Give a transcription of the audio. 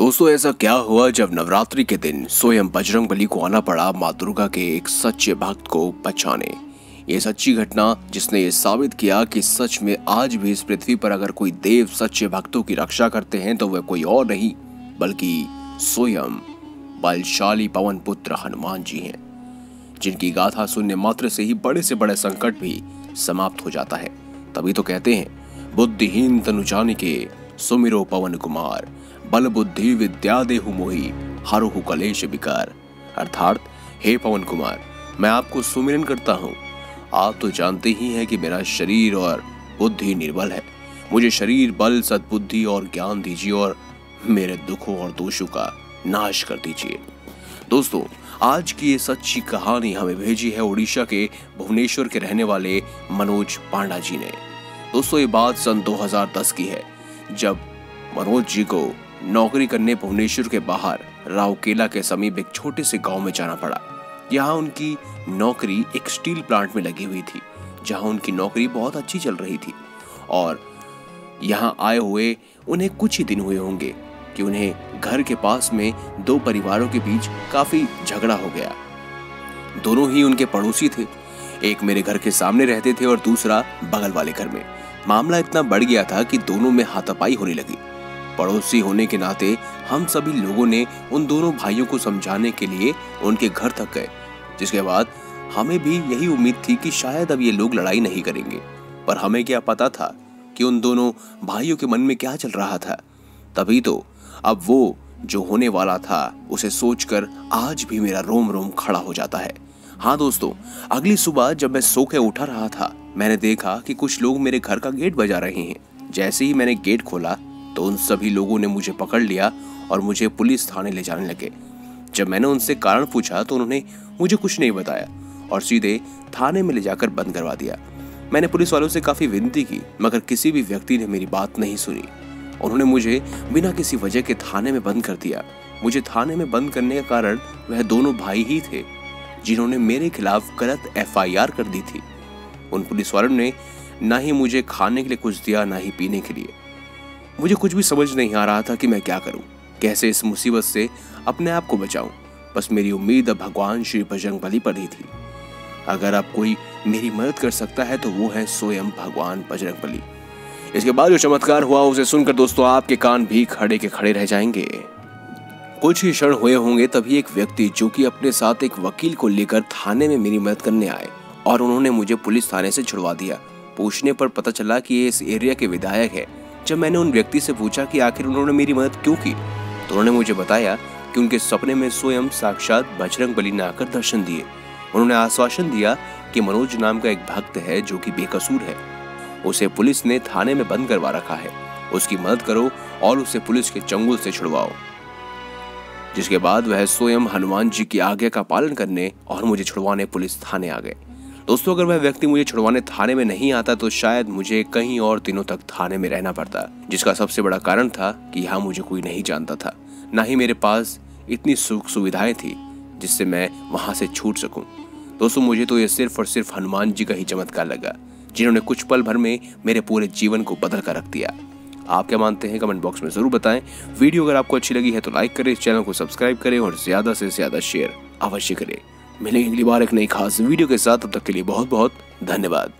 दोस्तों, ऐसा क्या हुआ जब नवरात्रि के दिन स्वयं बजरंग बली को आना पड़ा माँ दुर्गा के एक सच्चे भक्त को बचाने ये सच्ची घटना जिसने ये साबित किया कि सच में आज भी इस पृथ्वी पर अगर कोई देव सच्चे भक्तों की रक्षा करते हैं तो वह कोई और नहीं, बल्कि स्वयं बलशाली पवन पुत्र हनुमान जी हैं, जिनकी गाथा सुनने मात्र से ही बड़े से बड़े संकट भी समाप्त हो जाता है। तभी तो कहते हैं, बुद्धिहीन तनु के सुमिरो पवन कुमार बल बुद्धि विद्या देहु मोही, हरहु कलेश विकार। अर्थात, हे पवन कुमार मैं आपको सुमिरन करता हूँ। आप तो जानते ही हैं कि मेरा शरीर और बुद्धि निर्बल है। मुझे शरीर, बल, सद्बुद्धि और ज्ञान दीजिए और मेरे दुखों और दोषों का नाश कर दीजिए। दोस्तों, आज की ये सच्ची कहानी हमें भेजी है उड़ीसा के भुवनेश्वर के रहने वाले मनोज पांडा जी ने। दोस्तों, ये बात सन 2010 की है। जब मनोज जी को नौकरी करने भुवनेश्वर के बाहर राउकेला के समीप एक छोटे से गाँव में जाना पड़ा। यहाँ उनकी नौकरी एक स्टील प्लांट में लगी हुई थी, जहाँ उनकी नौकरी बहुत अच्छी चल रही थी और यहाँ आए हुए उन्हें कुछ ही दिन हुए होंगे कि उन्हें घर के पास में दो परिवारों के बीच काफ़ी झगड़ा हो गया। दोनों ही उनके पड़ोसी थे, एक मेरे घर के सामने रहते थे और दूसरा बगल वाले घर में। मामला इतना बढ़ गया था कि दोनों में हाथापाई होने लगी। पड़ोसी होने के नाते हम सभी लोगों ने उन दोनों भाइयों को समझाने के लिए उनके घर तक गए, जिसके बाद हमें भी यही उम्मीद थी कि शायद अब ये लोग लड़ाई नहीं करेंगे। पर हमें क्या पता था कि उन दोनों भाइयों के मन में क्या चल रहा था। तभी तो अब वो जो होने वाला था, उसे सोचकर आज भी मेरा रोम रोम खड़ा हो जाता है। हाँ दोस्तों, अगली सुबह जब मैं सो के उठा रहा था मैंने देखा कि कुछ लोग मेरे घर का गेट बजा रहे हैं। जैसे ही मैंने गेट खोला तो उन सभी लोगों ने मुझे पकड़ लिया और मुझे पुलिस थाने ले जाने लगे। जब मैंने उनसे कारण पूछा तो उन्होंने मुझे कुछ नहीं बताया और सीधे थाने में ले जाकर बंद करवा दिया। मैंने पुलिस वालों से काफ़ी विनती की, मगर किसी भी व्यक्ति ने मेरी बात नहीं सुनी। उन्होंने मुझे बिना किसी वजह के थाने में बंद कर दिया। मुझे थाने में बंद करने का कारण वह दोनों भाई ही थे, जिन्होंने मेरे खिलाफ गलत एफआईआर कर दी थी। उन पुलिस वालों ने ना ही मुझे खाने के लिए कुछ दिया, ना ही पीने के लिए। मुझे कुछ भी समझ नहीं आ रहा था कि मैं क्या करूँ। कैसे इस मुसीबत से अपने आप को बचाऊं? बस मेरी उम्मीद अब भगवान श्री बजरंग बली पर ही थी। अगर अब कोई मेरी मदद कर सकता है तो वो है स्वयं भगवान बजरंग बली। इसके बाद जो चमत्कार हुआ, उसे सुनकर दोस्तों, आपके कान भी खड़े के खड़े रह जाएँगे। कुछ ही क्षण हुए होंगे, तभी एक व्यक्ति, जो कि अपने साथ एक वकील को लेकर थाने में मेरी मदद करने आए। और उन्होंने मुझे पुलिस थाने से छुड़वा दिया। पूछने पर पता चला कि ये इस एरिया के विधायक है। जब मैंने उन व्यक्ति से पूछा कि आखिर उन्होंने मेरी मदद क्यों की तो उन्होंने मुझे बताया कि उनके सपने में स्वयं साक्षात बजरंग बली ने आकर दर्शन दिए। उन्होंने आश्वासन दिया कि मनोज नाम का एक भक्त है जो कि बेकसूर है। उसे पुलिस ने थाने में बंद करवा रखा है। उसकी मदद करो और उसे पुलिस के चंगुल से छुड़वाओ। जिसके बाद वह स्वयं हनुमान जी की आज्ञा का पालन करने और मुझे छुड़वाने पुलिस थाने आ गए। दोस्तों, अगर वह व्यक्ति मुझे छुड़वाने थाने में नहीं आता तो शायद मुझे कहीं और दिनों तक थाने में रहना पड़ता, जिसका सबसे बड़ा कारण था कि यहाँ मुझे कोई नहीं जानता था। न ही मेरे पास इतनी सुख सुविधाएँ थी, जिससे मैं वहाँ से छूट सकूँ। दोस्तों, मुझे तो ये सिर्फ़ और सिर्फ़ हनुमान जी का ही चमत्कार लगा, जिन्होंने कुछ पल भर में मेरे पूरे जीवन को बदल कर रख दिया। आप क्या मानते हैं, कमेंट बॉक्स में ज़रूर बताएँ। वीडियो अगर आपको अच्छी लगी है तो लाइक करें चैनल को सब्सक्राइब करें और ज़्यादा से ज़्यादा शेयर अवश्य करें। मिलेंगे अगली बार एक नई खास वीडियो के साथ। तब तक के लिए बहुत बहुत धन्यवाद।